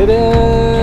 It is.